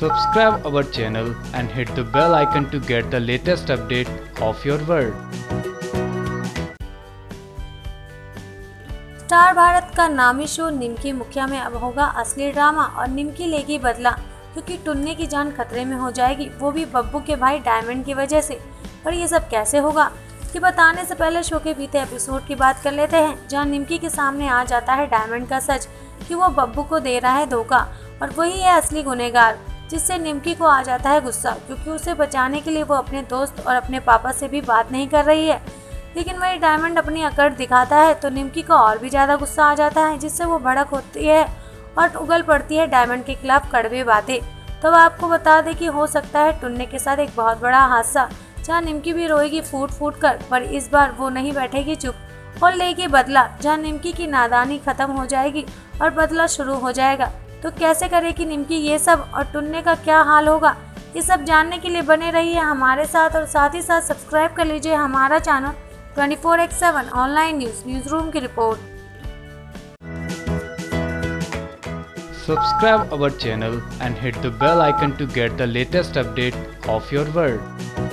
Subscribe our channel and hit the bell icon to get the latest update of your world. Star Bharat का नामी show निमकी मुखिया में अब होगा असली ड्रामा और निमकी लेगी बदला, क्योंकि टुन्ने की जान खतरे में हो जाएगी, वो भी बब्बू के भाई डायमंड की वजह से। पर ये सब कैसे होगा? कि बताने से पहले शो के बीते एपिसोड की बात कर लेते हैं, जहाँ निमकी के सामने आ जाता है डायमंड का सच, कि वो बब्बू को दे रहा है धोखा, और वही है असली गुनेगार जिससे निमकी को आ जाता है गुस्सा, क्योंकि उसे बचाने के लिए वो अपने दोस्त और अपने पापा से भी बात नहीं कर रही है। लेकिन वही डायमंड अपनी अकड़ दिखाता है तो निमकी को और भी ज़्यादा गुस्सा आ जाता है, जिससे वो भड़क होती है और उगल पड़ती है डायमंड के खिलाफ कड़वे बातें। तब आपको बता दें कि हो सकता है टुन्ने के साथ एक बहुत बड़ा हादसा, जहाँ निमकी भी रोएगी फूट फूट कर, पर इस बार वो नहीं बैठेगी चुप। और लेगी बदला, जहाँ निमकी की नादानी खत्म हो जाएगी और बदला शुरू हो जाएगा। तो कैसे करेगी निमकी ये सब और टुन्ने का क्या हाल होगा ये सब जानने के लिए बने रहिए हमारे साथ और साथ ही साथ सब्सक्राइब कर लीजिए हमारा channel 24 X seven online news news room की report Subscribe our channel and hit the bell icon to get the latest update of your world.